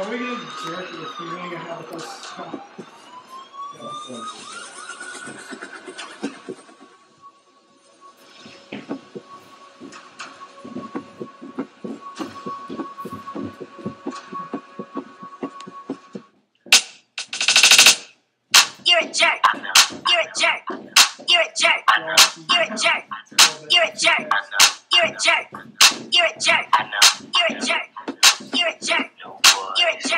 Are we gonna jerk if we're gonna have? You're a jerk. You're a jerk. You're a jerk. You're a jerk. You're a jerk. You're a jerk. You're a jerk. You're a jerk. So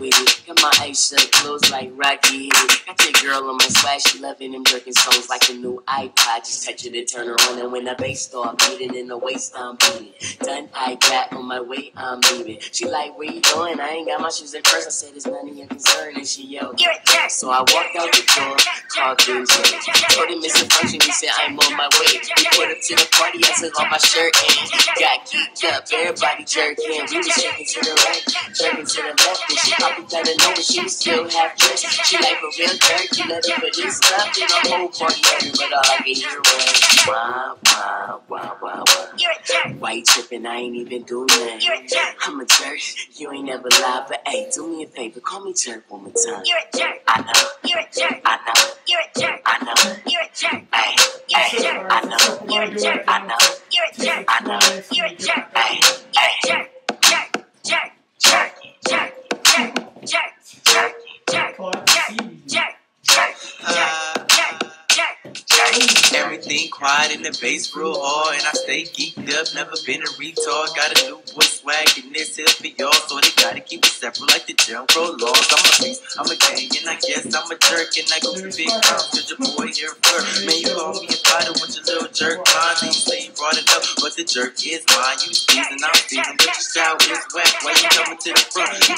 it. Got my eyes shut, closed like Rocky hit it. Got your girl on my swag, she loving them jerking songs like a new iPod. Just touch it and turn her on, and when the bass start beating in the waist, I'm beating. Done, I got on my way, I'm leaving. She like, where you going? I ain't got my shoes in first. I said, it's none of your concern, and she yelled. You're a jerk. So I walked out the door, called DJ. Told him it's a function, he said, I'm on my way. We put up to the party, I took off my shirt and got geeked up. Everybody jerking. We was jerking to the right, jerking to the left. And she probably better know she was still half dressed. She like a real you know, for this stuff. And the whole party but all I could hear was, wow, wow, wow, wow, wow. A. Why tripping? I ain't even do nothing. A. I'm a jerk. You ain't never lied, but hey, do me a favor. Call me jerk one more time. You're a jerk. I know, You're a jerk. I know, You're a jerk. I know. You're a jerk. Hey, hey. I know. You're a jerk. I know. You're a jerk. I know. You're a jerk. Everything quiet in the bass real hard, and I stay geeked up. Never been a retard. Got a new boy swag in this here for y'all, so they gotta keep it separate like the Crow laws. I'm a beast, I'm a gang, and I guess I'm a jerk, and I go for big guns. Cause your boy here first. Man, you call me a fighter with your little jerk mind. You say you brought it up, but the jerk is mine. You squeezing, I'm squeezing, but your style is whack. Why you coming to the front? You